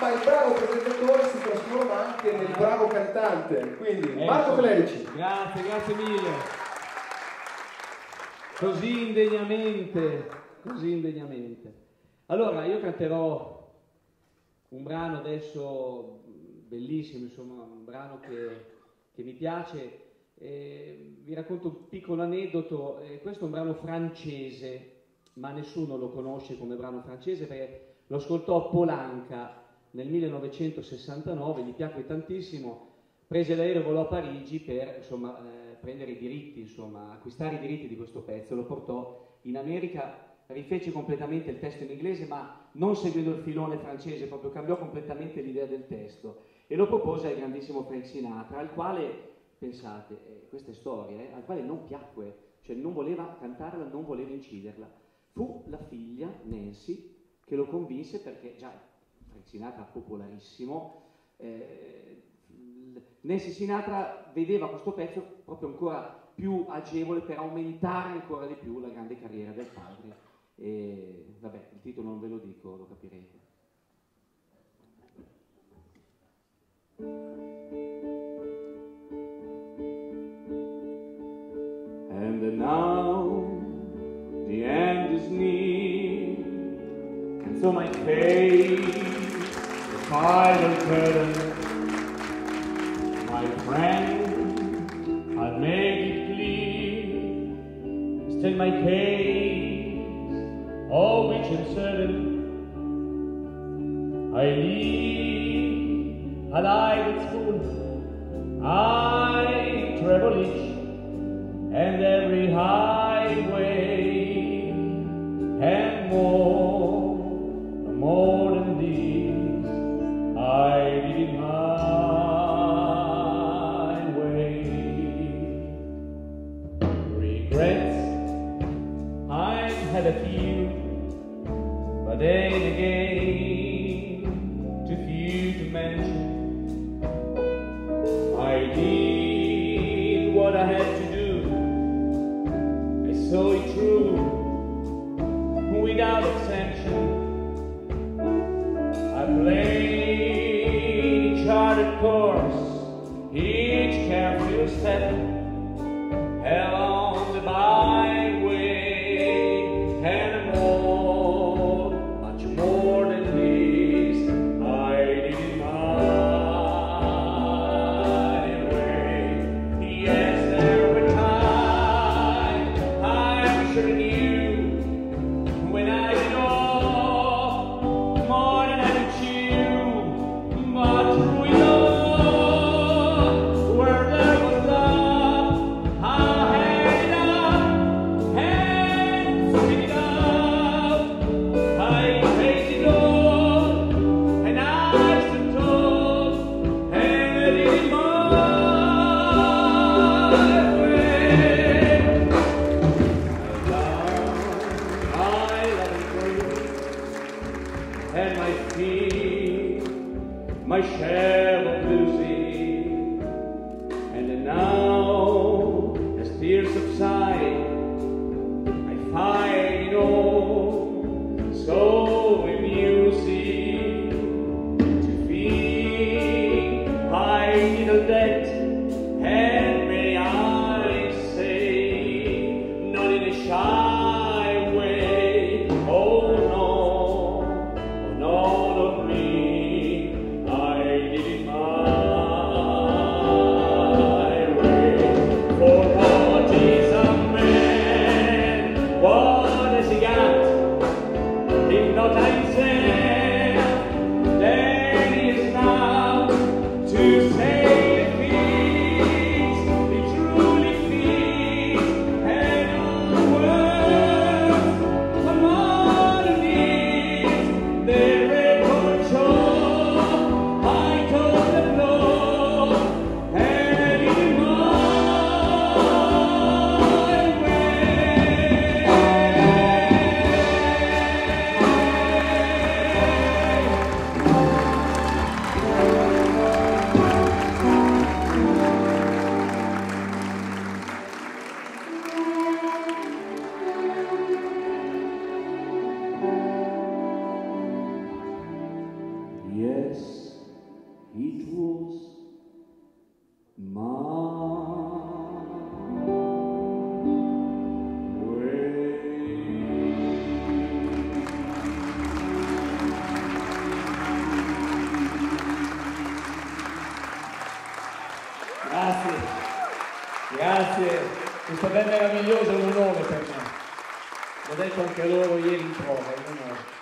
ma il bravo presentatore si trasforma anche nel bravo cantante. Quindi Ecco. Marco Clerici. Grazie, grazie mille. Così indegnamente, così indegnamente. Allora, io canterò un brano adesso bellissimo, insomma, un brano che, che mi piace. Eh, vi racconto un piccolo aneddoto. Eh, questo è un brano francese, ma nessuno lo conosce come brano francese perché lo ascoltò Polanca nel 1969, gli piacque tantissimo, prese l'aereo e volò a Parigi per insomma, eh, prendere i diritti, insomma, acquistare i diritti di questo pezzo, lo portò in America, rifece completamente il testo in inglese, ma non seguendo il filone francese, proprio cambiò completamente l'idea del testo e lo propose al grandissimo Frank Sinatra, al quale, pensate, eh, queste storie, eh, al quale non piacque, cioè non voleva cantarla, non voleva inciderla. Fu la figlia, Nancy, che lo convinse perché già Sinatra popolarissimo, eh, Nancy Sinatra vedeva questo pezzo proprio ancora più agevole per aumentare ancora di più la grande carriera del padre. E vabbè, il titolo non ve lo dico, lo capirete. And now the end is near, and so my face, final curtain, my friend, I'll make it clear, state my case, all which uncertain, I live a life that's full, I travel each and every highway fully true, without exception. I play each charted course, each careful step. Hello. And my feet, my share Yes, it was Grazie, grazie, questo bel meraviglioso è un onore per me. L'ho detto anche loro ieri in prova, è un onore.